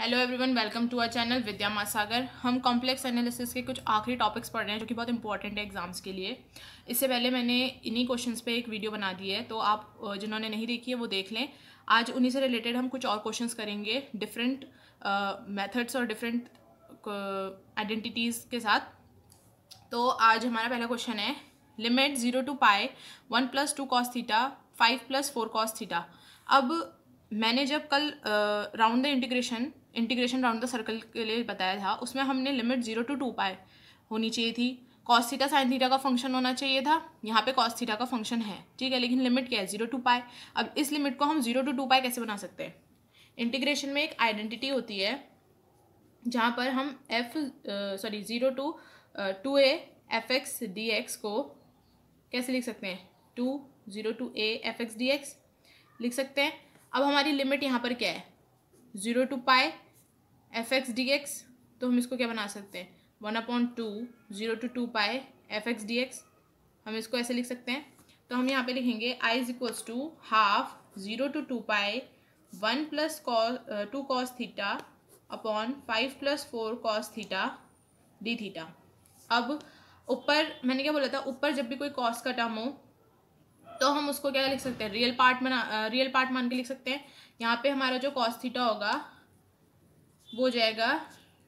Hello everyone welcome to our channel Vidya Masagar हम complex analysis के कुछ आखिरी टॉपिक्स पढ़ रहे हैं जो कि बहुत इंपॉर्टेंट है एग्ज़ाम्स के लिए। इससे पहले मैंने इन्हीं क्वेश्चंस पे एक वीडियो बना दी है तो आप जिन्होंने नहीं देखी है, वो देख लें। आज उन्हीं से रिलेटेड हम कुछ और क्वेश्चंस करेंगे डिफरेंट मेथड्स और डिफरेंट आइडेंटिटीज़ के साथ। तो आज हमारा पहला क्वेश्चन है limit zero to pi one plus two cos theta five plus four cos theta अब मैंने जब कल round the integration integration round the circle के लिए बताया था, उसमें हमने लिमिट ज़ीरो टू टू पाए होनी चाहिए थी। कॉस थीटा साइन थीटा का फ़ंक्शन होना चाहिए था, यहाँ पे कॉस थीटा का फ़ंक्शन है, ठीक है, लेकिन लिमिट क्या है? ज़ीरो टू पाए अब इस लिमिट को हम ज़ीरो टू टू पाए कैसे बना सकते हैं? इंटीग्रेशन में एक आइडेंटिटी होती है, जहाँ पर हम F sorry zero to two A F X D X को कैसे लिख सकते हैं? Two zero to A F X D X लिख सकते हैं। अब हमारी लिमिट यहाँ पर क्या है? Zero to pi F X D X तो हम इसको क्या बना सकते हैं? One upon two, zero to two pi F X D X, हम इसको ऐसे लिख सकते हैं। तो हम यहाँ पे लिखेंगे I is equals to half zero to two pi one plus two cos theta upon five plus four cos theta D theta अब ऊपर, मैंने क्या बोला था? ऊपर जब भी कोई कॉस का टर्म हो तो हम उसको क्या लिख सकते हैं? रियल पार्ट में रियल पार्ट मान के लिख सकते हैं। यहाँ पे हमारा जो कॉस थीटा होगा, वो हो जाएगा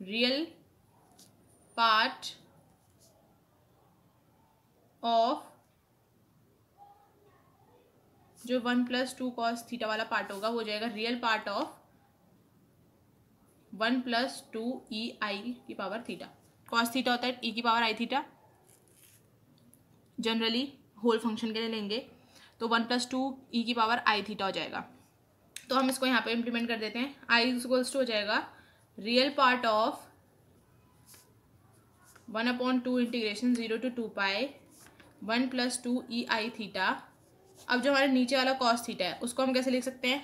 रियल पार्ट ऑफ़ जो one plus two cos theta वाला पार्ट होगा, वो जाएगा real part of one plus two E I की पावर थीटा कॉस थीटा होता है ई e की power I theta generally whole function के लिए लेंगे तो वन प्लस टू ई की पावर आई थीटा हो जाएगा. तो हम इसको यहाँ पे इम्प्लीमेंट कर देते हैं। आई इक्वल्स टू हो जाएगा real part of one upon two integration zero to two pi one plus two E I theta अब जो हमारे नीचे वाला कॉस थीटा है, उसको हम कैसे लिख सकते हैं?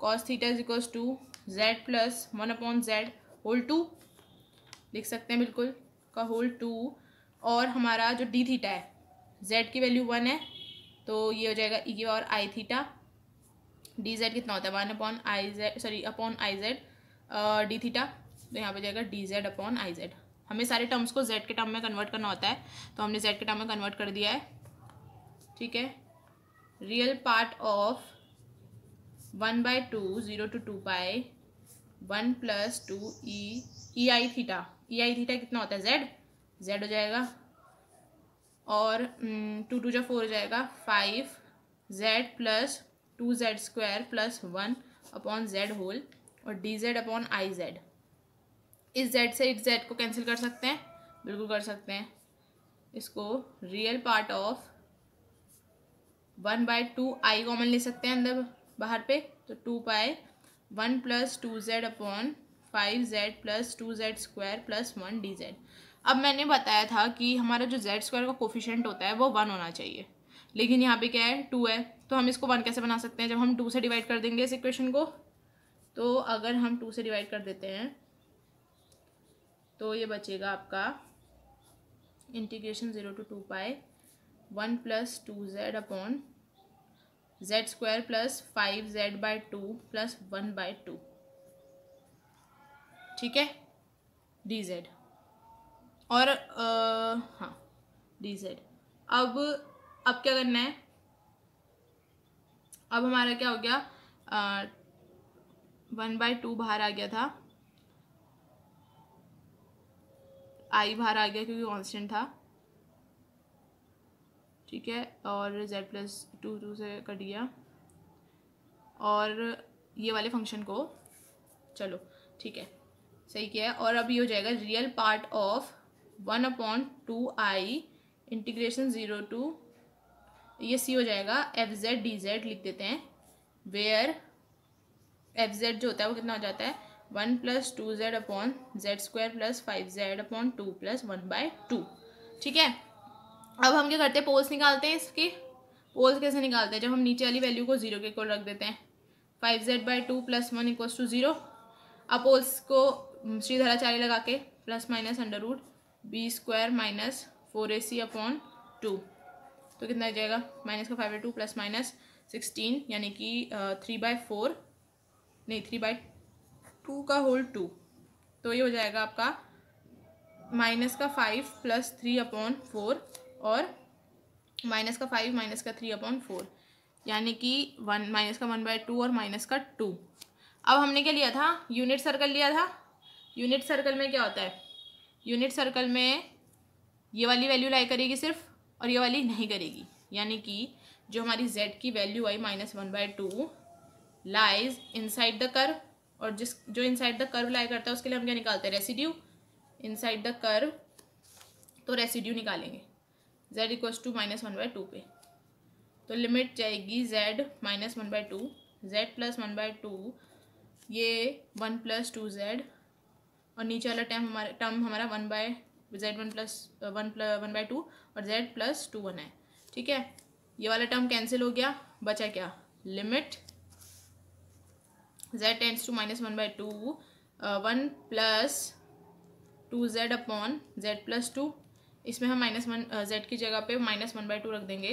Cos theta is equals to Z plus one upon Z whole two लिख सकते हैं बिल्कुल, का होल टू और हमारा जो डी थीटा है जेड की वैल्यू वन है तो ये हो जाएगा ई e की power I theta D Z कितना होता है? One upon I Z sorry upon I Z D theta तो यहाँ पे जाएगा D Z upon I Z हमें सारे टर्म्स को जेड के टर्म में कन्वर्ट करना होता है तो हमने जेड के टर्म में कन्वर्ट कर दिया है। ठीक है? Real part of one by two zero to two by one plus two E E I theta E I theta कितना होता है? जेड जेड हो जाएगा। और टू टू जो फोर हो जाएगा। Five Z plus two Z square plus one upon Z whole और D Z upon I Z इस जेड से इस जेड को कैंसिल कर सकते हैं। बिल्कुल कर सकते हैं। इसको real part of one by two I common ले सकते हैं अंदर बाहर पे। तो two pi one plus two Z upon five Z plus two Z square plus one D Z अब मैंने बताया था कि हमारा जो जेड स्क्वायर का कोफिशेंट होता है वो वन होना चाहिए। लेकिन यहाँ पे क्या है टू है। तो हम इसको वन कैसे बना सकते हैं? जब हम टू से डिवाइड कर देंगे इस इक्वेशन को तो अगर हम टू से डिवाइड कर देते हैं तो ये बचेगा आपका integration zero to two pi one plus two Z upon Z square plus five Z by two plus one by two ठीक है? डी जेड और आ, हाँ डी जेड अब अब क्या करना है? अब हमारा क्या हो गया? वन बाई टू बाहर आ गया था। आई बाहर आ गया क्योंकि कांस्टेंट था। ठीक है, और जेड प्लस टू टू से कट गया। और ये वाले फ़ंक्शन को, चलो, ठीक है, सही किया है। और अब ये हो जाएगा real part of one upon two I integration zero to ये सी हो जाएगा एफ़ जेड डी जेड लिख देते हैं। वेयर एफ़ जेड जो होता है वो कितना हो जाता है? One plus two Z upon Z square plus five Z upon two plus one by two. ठीक है? अब हम क्या करते हैं? पोल्स निकालते हैं इसकी। पोल्स कैसे निकालते हैं? जब हम नीचे वाली वैल्यू को ज़ीरो के इक्वल रख देते हैं। Five Z by two plus one equals to zero अब पोल्स को श्रीधराचार्य लगा के plus minus under root B square minus four A C upon two तो कितना आ जाएगा? माइनस का five by two plus minus sixteen यानी कि थ्री बाई फोर नहीं थ्री बाई टू का होल टू तो ये हो जाएगा आपका माइनस का five plus three upon four और माइनस का फाइव माइनस का थ्री अपॉन फोर यानी कि वन माइनस का वन बाय टू और माइनस का टू अब हमने क्या लिया था? यूनिट सर्कल लिया था. यूनिट सर्कल में क्या होता है? यूनिट सर्कल में ये वाली वैल्यू लाई करेगी सिर्फ़ और ये वाली नहीं करेगी। यानी कि जो हमारी z की value I minus one by two lies inside the curve और जिस, जो इनसाइड द कर्व लाई करता है, उसके लिए हम क्या निकालते हैं? रेसिड्यू इनसाइड द कर्व तो रेसिड्यू निकालेंगे। z equals to minus one by two पे। तो लिमिट जाएगी z minus one by two Z plus one by two ये वन प्लस टू जेड और नीचे वाला टर्म हमारा टर्म हमारा one by Z one plus one one by two और जेड प्लस टू वन है। ठीक है? ये वाला टर्म कैंसिल हो गया। बचा क्या? Limit Z tends to minus one by two one plus two Z upon Z plus two इसमें हम माइनस वन जेड की जगह पे माइनस वन बाय टू रख देंगे।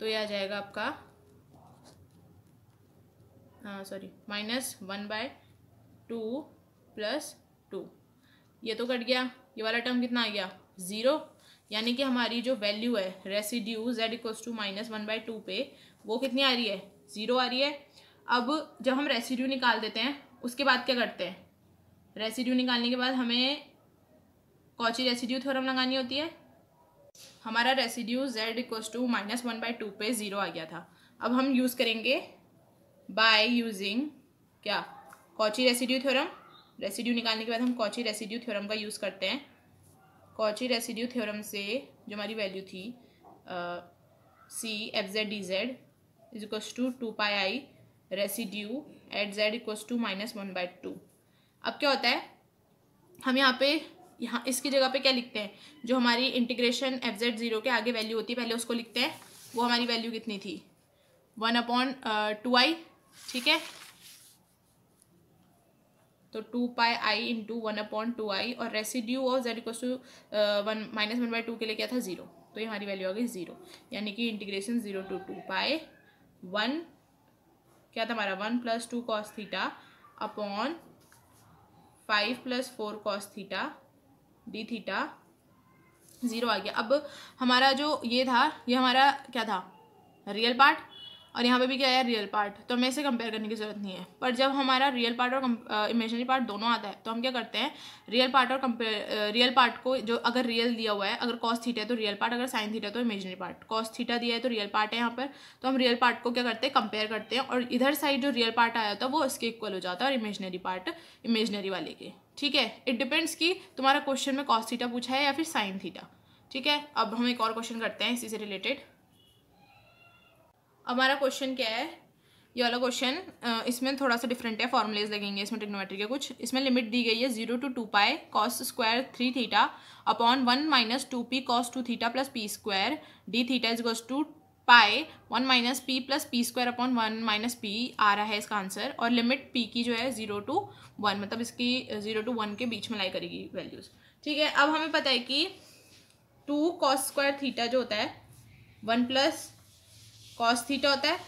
तो ये आ जाएगा आपका sorry minus one by two plus two ये तो कट गया। ये वाला टर्म कितना आ गया? ज़ीरो यानी कि हमारी जो वैल्यू है residue Z equals to minus one by two पे, वो कितनी आ रही है? ज़ीरो आ रही है. अब जब हम रेसिड्यू निकाल देते हैं, उसके बाद क्या करते हैं? रेसिड्यू निकालने के बाद हमें कौची रेसिड्यू थ्योरम लगानी होती है. हमारा residue Z equals to minus one by two पे ज़ीरो आ गया था. अब हम यूज़ करेंगे बाय यूजिंग क्या? Cauchy residue theorem. रेसिड्यू निकालने के बाद हम कौची रेसिड्यू थ्योरम का यूज़ करते हैं। कौची रेसिड्यू थ्योरम से जो हमारी वैल्यू थी C F Z D Z is equals to two pi I residue at Z equals to minus one by two अब क्या होता है? हम यहाँ पे, यहाँ इसकी जगह पे क्या लिखते हैं? जो हमारी इंटीग्रेशन एफ़ जेड ज़ीरो के आगे वैल्यू होती है, पहले उसको लिखते हैं। वो हमारी वैल्यू कितनी थी? वन अपॉन टू आई ठीक है? तो two pi I into one upon two I और residue of Z equals to one, minus one by two के लिए क्या था? ज़ीरो। तो ये हमारी वैल्यू आ गई ज़ीरो। यानी कि integration zero to two pi one, क्या था हमारा? One plus two cos theta upon five plus four cos theta D theta zero आ गया। अब हमारा जो ये था, ये हमारा क्या था? Real part? और यहाँ पे भी क्या है रियल पार्ट तो हमें इसे कंपेयर करने की ज़रूरत नहीं है. पर जब हमारा रियल पार्ट और इमेजनरी पार्ट दोनों आता है तो हम क्या करते हैं रियल पार्ट और कंपेयर रियल पार्ट को जो अगर रियल दिया हुआ है, अगर कॉस थीटा है तो रियल पार्ट अगर साइन थीटा है तो इमेजनरी पार्ट कॉस थीटा दिया है तो रियल पार्ट है यहाँ पर तो हम रियल पार्ट को क्या करते हैं कंपेयर करते हैं और इधर साइड जो रियल पार्ट आया था, वो इसके इक्वल हो जाता है और इमेजनरी पार्ट इमेजनरी वाले के. ठीक है? इट डिपेंड्स कि तुम्हारा क्वेश्चन में कॉस थीटा पूछा है या फिर साइन थीटा ठीक है? अब हम एक और क्वेश्चन करते हैं, इसी से रिलेटेड हमारा क्वेश्चन क्या है? ये वाला क्वेश्चन इसमें थोड़ा सा डिफरेंट है फॉर्मुलेज लगेंगे इसमें टेक्नोमेट्री के कुछ। इसमें लिमिट दी गई है zero to two pi cos square three theta upon one minus two P cos two theta plus P square D theta is goes to pi one minus P plus P square upon one minus P आ रहा है इसका answer और limit P की जो है zero to one मतलब इसकी ज़ीरो टू वन के बीच में लाई करेगी वैल्यूज़ ठीक है, अब हमें पता है कि टू कॉस स्क्वायर थीटा जो होता है वन प्लस कॉस थीटा होता है।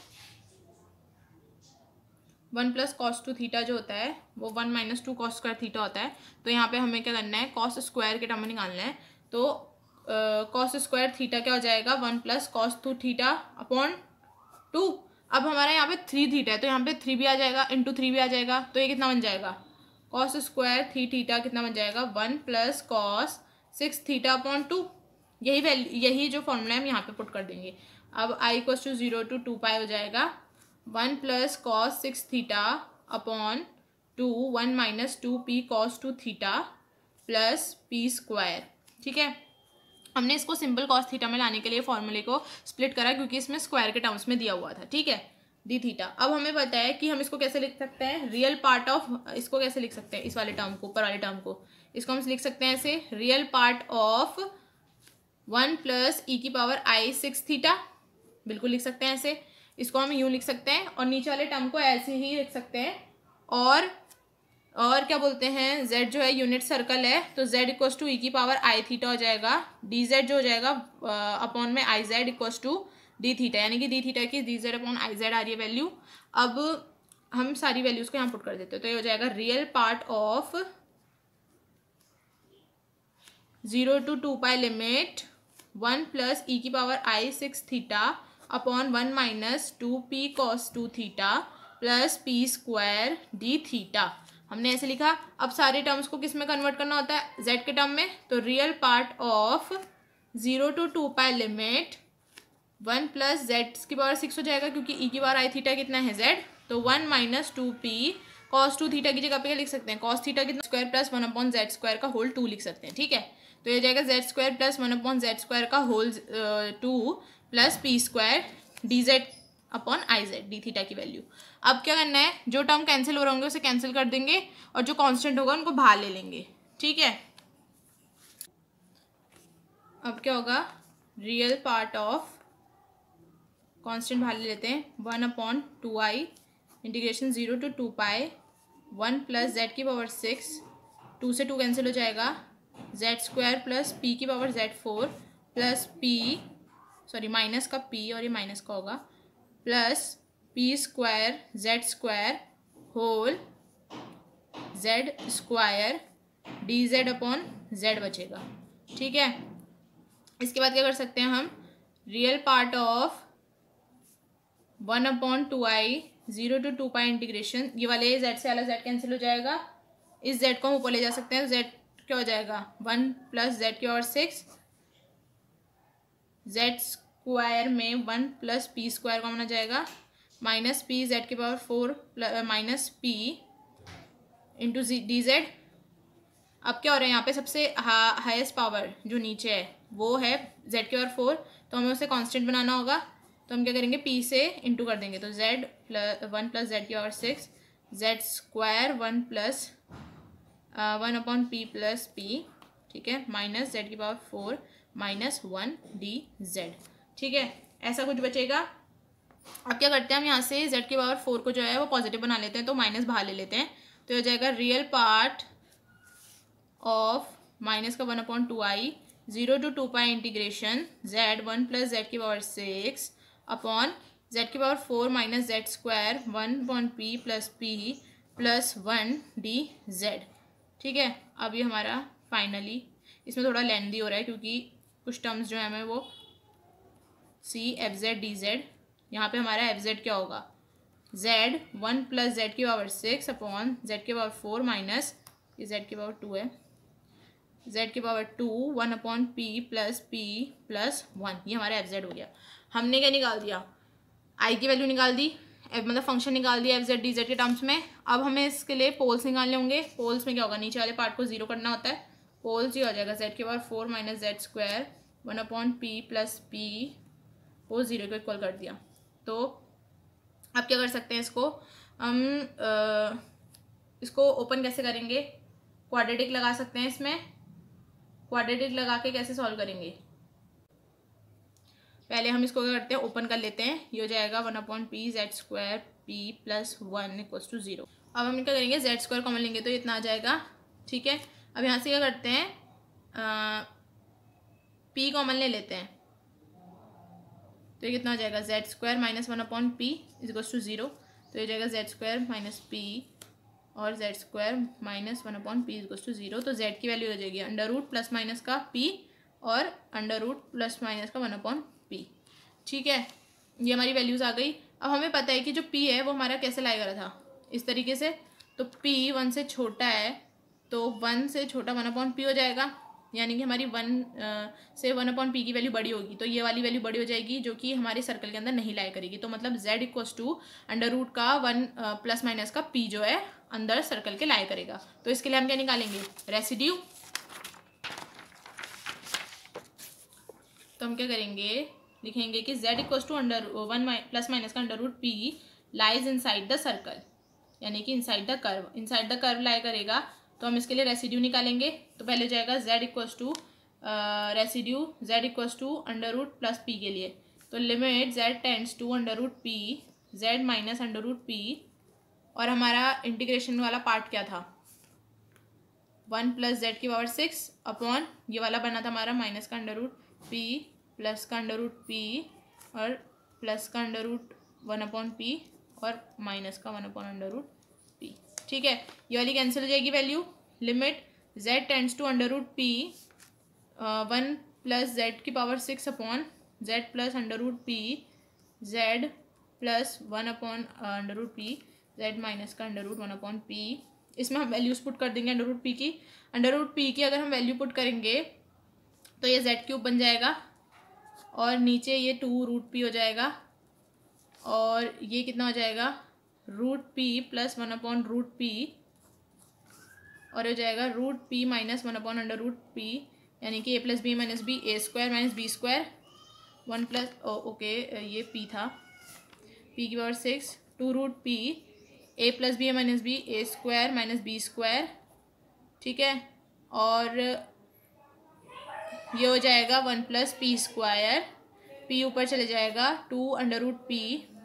One plus cos two theta जो होता है, वो one minus two cos square theta होता है। तो यहाँ पे हमें क्या करना है? कॉस स्क्वायर के टर्म निकालना है। तो कॉस स्क्वायर थीटा क्या हो जाएगा? One plus cos two theta upon two. अब हमारा यहाँ पे थ्री थीटा है तो यहाँ पे थ्री भी आ जाएगा इंटू थ्री भी आ जाएगा। तो ये कितना बन जाएगा? कॉस स्क्वायर थ्री थीटा कितना बन जाएगा? One plus cos six theta upon two. यही वैल्यू यही जो फॉर्मूला है, हम यहाँ पे पुट कर देंगे। अब I equals to zero to two pi हो जाएगा। One plus cos six theta upon two one minus two P cos two theta plus P square ठीक है? हमने इसको सिंपल कॉस थीटा में लाने के लिए फॉर्मूले को स्प्लिट करा क्योंकि इसमें स्क्वायर के टर्म्स में दिया हुआ था। ठीक है? डी थीटा अब हमें पता है कि हम इसको कैसे लिख सकते हैं? रियल पार्ट ऑफ़ इसको कैसे लिख सकते हैं? इस वाले टर्म को, ऊपर वाले टर्म को। इसको हम लिख सकते हैं ऐसे real part of one plus E की पावर आई सिक्स थीटा बिल्कुल लिख सकते हैं ऐसे। इसको हम यूँ लिख सकते हैं और नीचे वाले टर्म को ऐसे ही लिख सकते हैं। और और क्या बोलते हैं? Z जो है यूनिट सर्कल है तो z इक्वस टू ई की पावर आई थीटा हो जाएगा। डी जेड जो हो जाएगा अपॉन में I Z equals to D theta यानी कि डी थीटा की D Z upon I Z आ रही है वैल्यू अब हम सारी वैल्यूज़ को यहाँ पुट कर देते हैं तो ये हो जाएगा real part of zero to two pi limit one plus E की power I six theta upon one minus two P cos two theta plus P square D theta हमने ऐसे लिखा, अब सारे टर्म्स को किसमें कन्वर्ट करना होता है? जेड के टर्म में। तो real part of zero to two pi limit one plus Z की पावर सिक्स हो जाएगा, क्योंकि ई e की पावर आई थीटा कितना है जेड तो one minus two P cos two theta की जगह पे लिख सकते हैं? कॉस थीटा कितना? Square plus one upon Z square का होल टू लिख सकते हैं, ठीक है? तो ये जाएगा Z square plus one upon Z square का whole two plus P square D Z upon I Z, D theta की वैल्यू। अब क्या करना है? जो टर्म कैंसिल हो रहे होंगे, उसे कैंसिल कर देंगे और जो कांस्टेंट होगा, उनको बाहर ले लेंगे। ठीक है? अब क्या होगा? रियल पार्ट ऑफ़ कांस्टेंट बाहर ले लेते हैं। One upon two I, integration zero to two pi, one plus Z की पावर सिक्स, टू से टू कैंसिल हो जाएगा। जेड स्क्वायर प्लस पी की power Z four, plus P sorry, minus का पी और ये माइनस का होगा, plus P square Z square whole Z square D Z upon Z बचेगा। ठीक है? इसके बाद क्या कर सकते हैं हम? Real part of one upon two I zero to two pi integration ये वाले जेड से वाला जेड कैंसिल हो जाएगा। इस जेड को हम ऊपर ले जा सकते हैं जेड क्या हो जाएगा? वन प्लस जेड की और सिक्स जेड स्क्वायर में one plus P square common आ जाएगा। माइनस पी जेड के power four minus P into G, D Z. अब क्या हो रहा है यहाँ पे सबसे हाईएस्ट पावर जो नीचे है, वो है जेड के पावर फोर। तो हमें उसे कांस्टेंट बनाना होगा। तो हम क्या करेंगे? पी से इंटू कर देंगे। तो Z plus one plus Z की power six, Z square one plus one upon P plus P, ठीक है? माइनस जेड की power four, minus one D Z. ठीक है? ऐसा कुछ बचेगा? अब क्या करते हैं हम यहाँ से जेड की पावर फोर को जो है वो पॉजिटिव बना लेते हैं तो माइनस बाहर ले लेते हैं। तो हो जाएगा रियल पार्ट ऑफ़ माइनस का one upon two I zero to two pi integration Z one plus Z की पावर सिक्स अपॉन जेड की power four minus Z square one upon P plus P plus one D Z ठीक है? ये हमारा finally इसमें थोड़ा लेंदी हो रहा है, क्योंकि कुछ टर्म्स जो है हमें वो c f z d z यहाँ पर हमारा एफ़ जेड क्या होगा? जेड वन प्लस जेड की पावर सिक्स अपॉन जेड के पावर फोर माइनस ये जेड के पावर टू है। जेड के power two one upon p plus p plus one ये हमारा एफ़ जेड हो गया। हमने क्या निकाल दिया? आई की वैल्यू निकाल दी। एफ़ मतलब फ़ंक्शन निकाल दिया एफ़ जेड डी जेड के टर्म्स में। अब हमें इसके लिए पोल्स निकालने होंगे। पोल्स में क्या होगा? नीचे वाले पार्ट को ज़ीरो करना होता है। पोल्स ही हो जाएगा। जेड के power four minus z square one upon p plus p वो ज़ीरो को इक्वल कर दिया। तो आप क्या कर सकते हैं इसको? हम इसको ओपन कैसे करेंगे? क्वाड्रेटिक लगा सकते हैं इसमें। क्वाड्रेटिक लगा के कैसे सॉल्व करेंगे? पहले हम इसको क्या करते हैं? ओपन कर लेते हैं। ये हो जाएगा one upon p z square p plus one equals to zero अब हम क्या करेंगे? जेड स्क्वायर कॉमन लेंगे तो इतना आ जाएगा। ठीक है? अब यहाँ से क्या करते हैं? पी कॉमन ले लेते हैं। तो ये कितना हो जाएगा? Z square minus one upon p equals to zero तो ये जाएगा जेड स्क्वायर माइनस पी और z square minus one upon p equals to zero तो जेड की वैल्यू हो जाएगी अंडर रूट प्लस माइनस का पी और अंडर रूट प्लस माइनस का वन अपॉइंट पी ठीक है? ये हमारी वैल्यूज़ आ गई। अब हमें पता है कि जो पी है, वो हमारा कैसे लाया गया था? इस तरीके से। तो पी वन से छोटा है तो वन से छोटा वन अपॉइंट पी हो जाएगा। यानी कि हमारी वन से वन अपॉन पी की वैल्यू बड़ी होगी तो ये वाली वैल्यू बड़ी हो जाएगी जो कि हमारे सर्कल के अंदर नहीं लाया करेगी। तो मतलब z equals to under root का वन प्लस माइनस का पी जो है अंदर सर्कल के लाया करेगा। तो इसके लिए हम क्या निकालेंगे? रेसिड्यू तो हम क्या करेंगे? लिखेंगे कि z equals to under one plus minus का under root p lies inside the circle यानी कि inside the curve inside the curve लाया करेगा। तो हम इसके लिए रेसिड्यू निकालेंगे। तो पहले जाएगा z equals to residue z equals to under root plus p के लिए। तो limit z tends to under root p z minus under root p और हमारा इंटीग्रेशन वाला पार्ट क्या था? वन प्लस जेड की पावर सिक्स अपॉन ये वाला बना था हमारा, माइनस का अंडर रूट पी प्लस का अंडर रूट पी और प्लस का under root one upon p और माइनस का one upon under root p ठीक है? ये वाली कैंसिल हो जाएगी value limit z tends to under root p one plus z की power six upon z plus under root p z plus one upon under root p z minus का under root one upon p इसमें हम values put कर देंगे under root P की. Under root P की अगर हम वैल्यू पुट करेंगे तो ये जेड क्यूब बन जाएगा और नीचे ये टू रूट पी हो जाएगा और ये कितना हो जाएगा? Root p plus one upon root p और हो जाएगा root p minus one upon under root p यानी कि a plus b minus b a square minus b square one plus okay ये पी था। पी की power six two root p a plus b minus b a square minus b square ठीक है? और ये हो जाएगा one plus p square p ऊपर चले जाएगा two under root p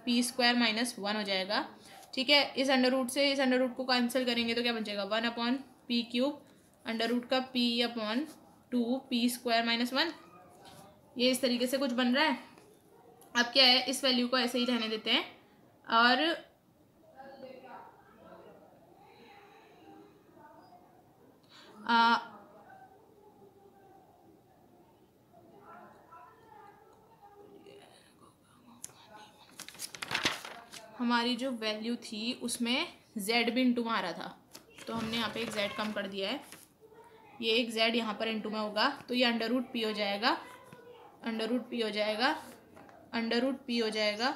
p square minus one हो जाएगा। ठीक है? इस अंडर रूट से इस अंडर रूट को कैंसिल करेंगे तो क्या जाएगा one upon p cube under root का p upon two p square minus one ये इस तरीके से कुछ बन रहा है? अब क्या है? इस वैल्यू को ऐसे ही रहने देते हैं। और आ, हमारी जो वैल्यू थी, उसमें जेड भी इंटू में आ रहा था। तो हमने यहाँ पे एक जेड कम कर दिया है। ये एक जेड यहाँ पर इंटू में होगा। तो ये अंडर रूट पी हो जाएगा। अंडर रूट पी हो जाएगा। अंडर रूट पी हो जाएगा।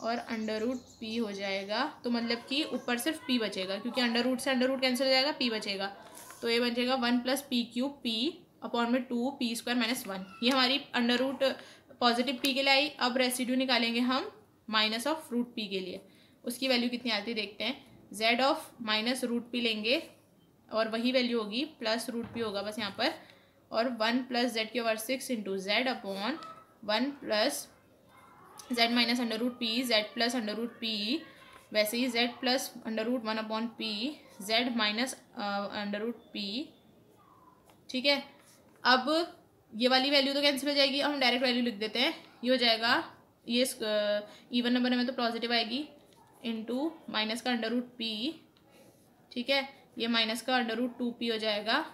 और अंडर रूट पी हो जाएगा। तो मतलब कि ऊपर सिर्फ़ पी बचेगा, क्योंकि अंडर रूट से अंडर रूट कैंसिल हो जाएगा पी बचेगा। तो ये बचेगा one plus p cube p upon में two p square minus one ये हमारी अंडर रूट पॉजिटिव पी के लिए आई। अब रेसिड्यू निकालेंगे हम। माइनस ऑफ़ रूट पी के लिए। उसकी वैल्यू कितनी आती है देखते हैं। Z of minus root p लेंगे और वही वैल्यू होगी प्लस रूट पी होगा बस यहाँ पर। और वन प्लस जेड के over six into z upon one plus z minus under root p z plus under root p वैसे ही z plus under root one upon p z minus under root p ठीक है? अब ये वाली value तो cancel हो जाएगी हम डायरेक्ट वैल्यू लिख देते हैं। ये हो जाएगा ये इवन नंबर में तो पॉजिटिव आएगी. इंटू माइनस का अंडर रूट पी ठीक है? ये माइनस का अंडर रूट टू पी हो जाएगा.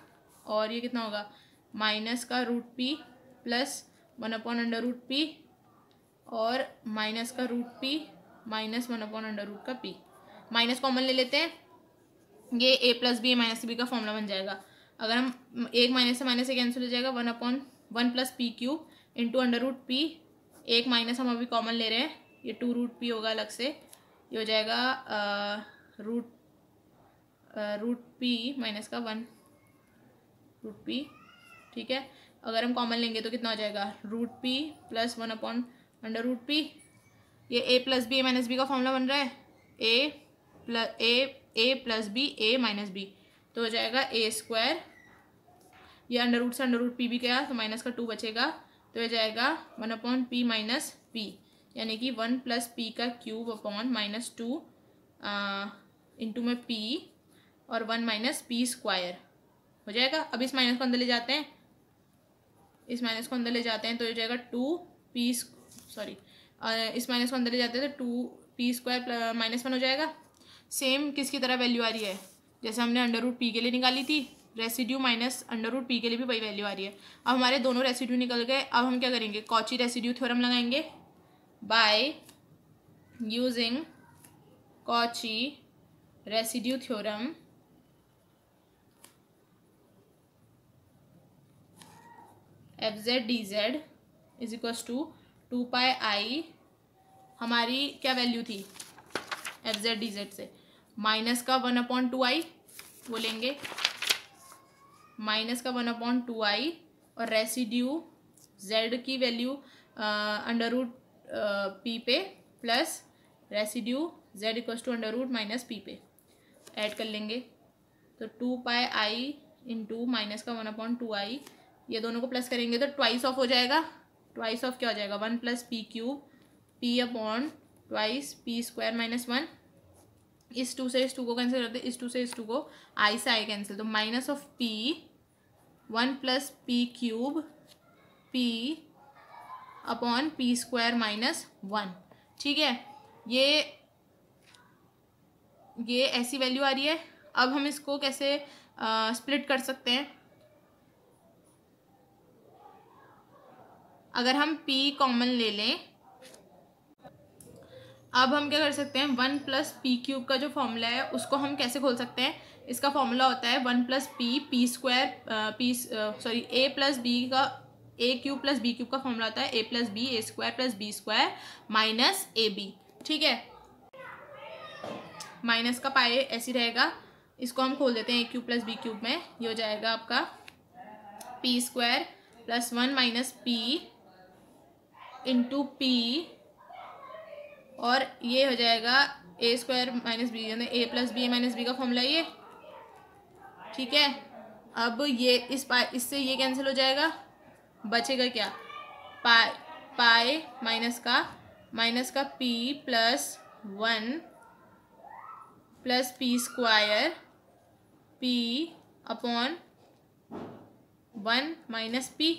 और ये कितना होगा? माइनस का root p plus one upon under root p और माइनस का root p minus one upon under root का पी माइनस कॉमन ले लेते हैं. ये a plus b minus b का फॉर्मूला बन जाएगा. अगर हम एक माइनस से माइनस से कैंसिल हो जाएगा one upon one plus p cube into under root p एक माइनस हम अभी कॉमन ले रहे हैं, ये टू रूट पी होगा अलग से, ये हो जाएगा रूट रूट पी माइनस का वन रूट पी ठीक है? अगर हम कॉमन लेंगे तो कितना हो जाएगा? Root p plus one upon under root p ये a plus b a minus b का फॉर्मूला बन रहा है a plus a a plus b a minus b तो हो जाएगा ए स्क्वायर ये अंडर रूट से अंडर रूट पी भी गया तो माइनस का टू बचेगा तो हो जाएगा one upon p minus p, यानी कि वन प्लस पी का cube upon minus two into में पी और वन माइनस पी स्क्वायर। हो जाएगा? अब इस माइनस को अंदर ले जाते हैं। इस माइनस को अंदर ले जाते हैं तो हो जाएगा टू पी सॉरी इस माइनस को अंदर ले जाते हैं तो two p square minus one हो जाएगा। सेम किसकी तरह वैल्यू आ रही है? जैसे हमने अंडर रूट पी के लिए निकाली थी। Residue minus under root p के लिए भी वही वैल्यू आ रही है। अब हमारे दोनों रेसिड्यू निकल गए, अब हम क्या करेंगे? कॉची रेसिड्यू थ्योरम लगाएँगे। By using Cauchy residue theorem. F z d z is equals to two pi i. हमारी क्या वैल्यू थी? एफ़ जेड डी जेड से। माइनस का वन अपॉइंट टू आई, वो लेंगे। माइनस का वन अपॉन टू आई और रेसिड्यू जेड की वैल्यू अंडर रूट पी पे plus residue z equals to under root minus p पे। ऐड कर लेंगे। तो two pi i into minus का वन अपॉन टू आई, ये दोनों को प्लस करेंगे तो ट्वाइस ऑफ़ हो जाएगा। ट्वाइस ऑफ़ क्या हो जाएगा? One plus p cube, p upon twice p square minus one. इस टू से इस टू को कैंसिल करते इस टू से इस टू को आई से आई कैंसिल तो minus of p one plus p cube p upon p square minus one ठीक है? ये ये ऐसी वैल्यू आ रही है। अब हम इसको कैसे स्प्लिट कर सकते हैं? अगर हम p कॉमन ले लें अब हम क्या कर सकते हैं? वन प्लस पी क्यूब का जो फॉर्मूला है, उसको हम कैसे खोल सकते हैं? इसका फॉर्मूला होता है one plus p p square p sorry a plus b का, a cube plus b cube का फॉर्मूला होता है, a plus b, a square plus b square minus a b, ठीक है? माइनस का पाए ऐसी रहेगा, इसको हम खोल देते हैं a cube plus b cube में, ये हो जाएगा आपका p square plus one minus p into p और ये हो जाएगा ए स्क्वायर माइनस बी यानी a plus b minus b का फॉर्मूला ये। ठीक है? अब ये इस पा इससे ये कैंसिल हो जाएगा। बचेगा क्या? पाए पाए माइनस का माइनस का p plus one plus p square p upon one minus p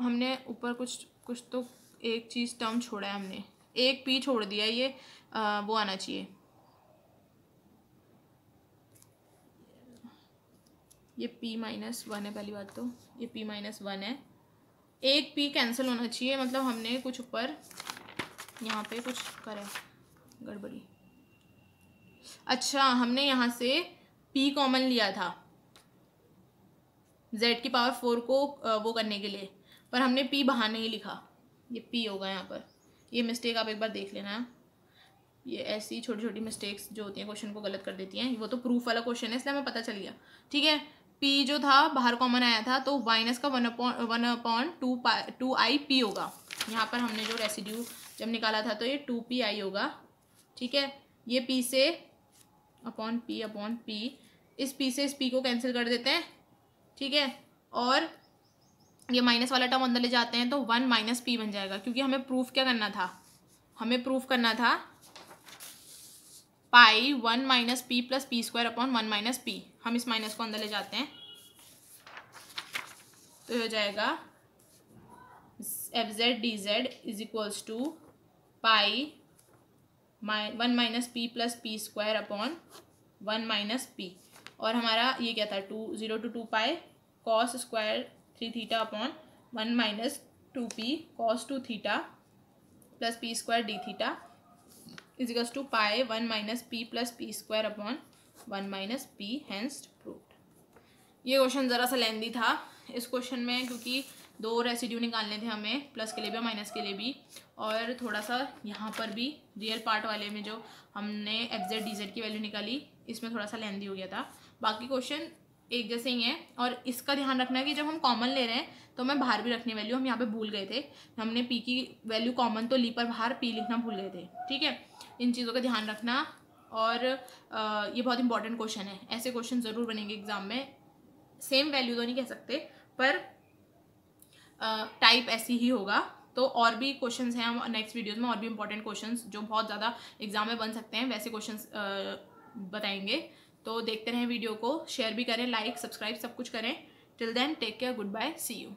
हमने ऊपर कुछ कुछ तो एक चीज़ टर्म छोड़ा है हमने। एक पी छोड़ दिया ये आ, वो आना चाहिए। ये पी माइनस वन है पहली बात तो। ये पी माइनस वन है। एक पी कैंसिल होना चाहिए मतलब हमने कुछ ऊपर यहाँ पे कुछ करा गड़बड़ी। अच्छा हमने यहाँ से पी कॉमन लिया था। जेड की पावर फोर को वो करने के लिए। पर हमने पी बाहर नहीं लिखा। ये पी होगा यहाँ पर। ये मिस्टेक आप एक बार देख लेना। है ये ऐसी छोटी छोटी मिस्टेक्स जो होती हैं क्वेश्चन को गलत कर देती हैं। वो तो प्रूफ वाला क्वेश्चन है, इसलिए हमें पता चल गया। ठीक है? पी जो था, बाहर कॉमन आया था तो माइनस का one upon one upon two two i p होगा। यहाँ पर हमने जो रेसिड्यू जब निकाला था तो ये टू पी आई होगा। ठीक है? ये पी से अपॉन पी अपॉन पी इस पी से इस पी को कैंसिल कर देते हैं। ठीक है? और ये माइनस वाला टर्म अंदर ले जाते हैं तो वन माइनस पी बन जाएगा, क्योंकि हमें प्रूफ क्या करना था? हमें प्रूफ करना था pi one minus p plus p square upon one minus p. हम इस माइनस को अंदर ले जाते हैं। तो हो जाएगा f z d z is equals to pi my one minus p plus p square upon one minus p. और हमारा ये क्या था? Two, zero to two pi cos square three theta upon one minus two p cos two theta plus p square d theta equals to pi one minus p plus p square upon one minus p hence proved ये question ज़रा सा लेंदी था। इस question में क्योंकि दो residue निकालने थे हमें प्लस के लिए भी माइनस के लिए भी। और थोड़ा सा यहाँ पर भी रियल पार्ट वाले में जो हमने एफ़ जेड डी जेड की वैल्यू निकाली, इसमें थोड़ा सा लेंदी हो गया था। बाकी क्वेश्चन एक जैसे ही है। और इसका ध्यान रखना है कि जब हम कॉमन ले रहे हैं तो हमें बाहर भी रखनी वैल्यू हम यहाँ पे भूल गए थे। हमने पी की वैल्यू कॉमन तो ली, पर बाहर पी लिखना भूल गए थे। ठीक है? इन चीज़ों का ध्यान रखना। और ये बहुत इंपॉर्टेंट क्वेश्चन है। ऐसे क्वेश्चन ज़रूर बनेंगे एग्ज़ाम में। सेम वैल्यू तो नहीं कह सकते, पर टाइप ऐसी ही होगा। तो और भी क्वेश्चंस हैं। हम नेक्स्ट वीडियोस में और भी इंपॉर्टेंट क्वेश्चंस जो बहुत ज़्यादा एग्ज़ाम में बन सकते हैं, वैसे क्वेश्चंस बताएँगे। तो देखते रहें वीडियो को शेयर भी करें लाइक सब्सक्राइब सब कुछ करें। Till then take care goodbye see you